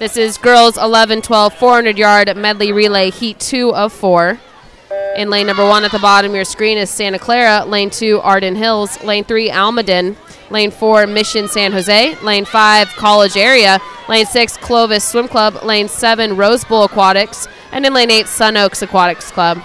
This is girls 11 12 400 yard medley relay, heat two of four. In lane number one at the bottom of your screen is Santa Clara. Lane two, Arden Hills. Lane three, Almaden. Lane four, Mission San Jose. Lane five, College Area. Lane six, Clovis Swim Club. Lane seven, Rose Bowl Aquatics. And in lane eight, Sun Oaks Aquatics Club.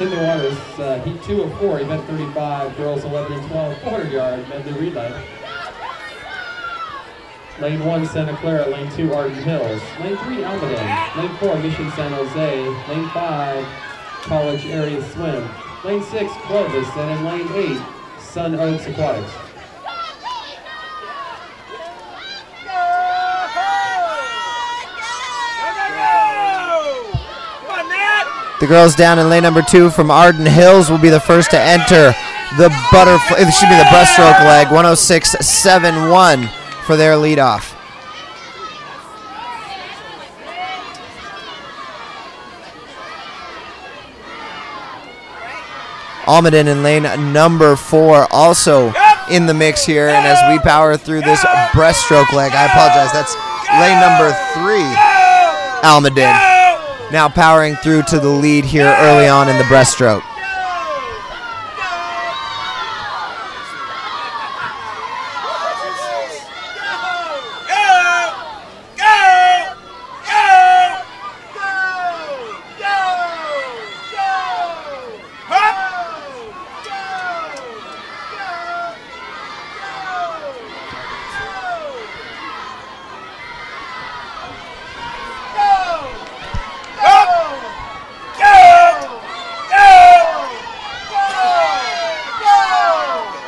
In the waters, uh, heat two of four, event 35, girls 11 and 12, 400 yard medley relay. Lane one, Santa Clara. Lane two, Arden Hills. Lane three, Almaden. Lane four, Mission San Jose. Lane five, College Area Swim. Lane six, Clovis. And in lane eight, Sun Oaks Aquatics. The girls down in lane number two from Arden Hills will be the first to enter the butterfly. It should be the breaststroke leg. 106.71 for their leadoff. Almaden in lane number four also in the mix here. And as we power through this breaststroke leg, I apologize. That's lane number three, Almaden now powering through to the lead here early on in the breaststroke.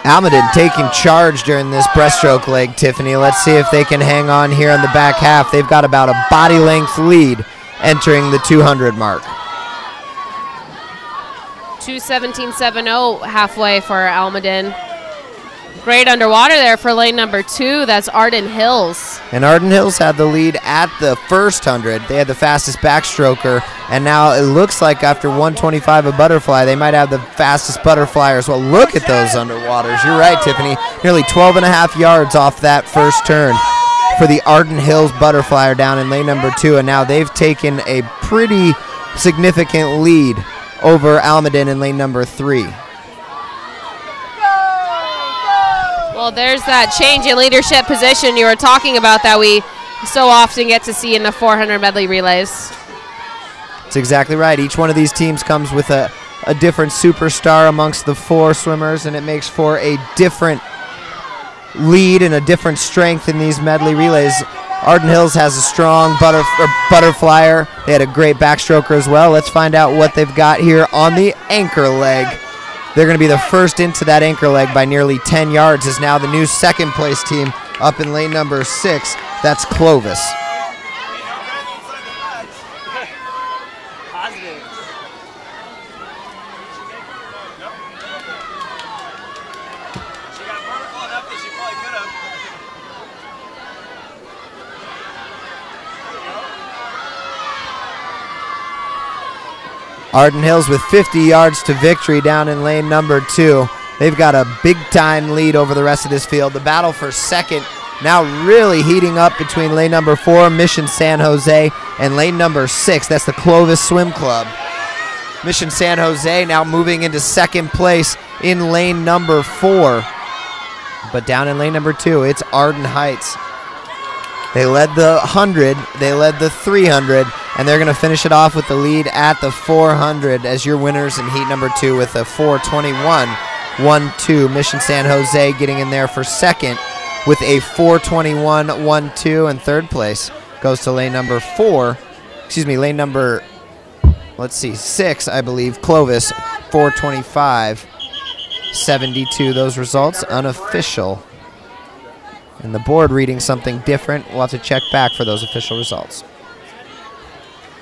Almaden taking charge during this breaststroke leg, Tiffany. Let's see if they can hang on here in the back half. They've got about a body length lead entering the 200 mark. 217.70 halfway for Almaden. Great underwater there for lane number two. That's Arden Hills. And Arden Hills had the lead at the first 100. They had the fastest backstroker. And now it looks like after 125 a butterfly, they might have the fastest butterflyers. Well, look at those underwaters. You're right, Tiffany. Nearly 12 and a half yards off that first turn for the Arden Hills butterflyer down in lane number two. And now they've taken a pretty significant lead over Almaden in lane number three. Well, there's that change in leadership position you were talking about that we so often get to see in the 400 medley relays. That's exactly right. Each one of these teams comes with a, a different superstar amongst the four swimmers, and it makes for a different lead and a different strength in these medley relays. Arden Hills has a strong butter, butterflyer. They had a great backstroker as well. Let's find out what they've got here on the anchor leg. They're going to be the first into that anchor leg by nearly 10 yards, is now the new second place team up in lane number six. That's Clovis. Arden Hills with 50 yards to victory down in lane number two. They've got a big time lead over the rest of this field. The battle for second now really heating up between lane number four, Mission San Jose, and lane number six. That's the Clovis Swim Club. Mission San Jose now moving into second place in lane number four. But down in lane number two, it's Arden Heights. They led the 100, they led the 300, and they're going to finish it off with the lead at the 400 as your winners in heat number two with a 421 1 2. Mission San Jose getting in there for second with a 421 1 2, and third place goes to lane number four, excuse me, lane number, let's see, six, I believe, Clovis, 425 72. Those results unofficial and the board reading something different. We'll have to check back for those official results.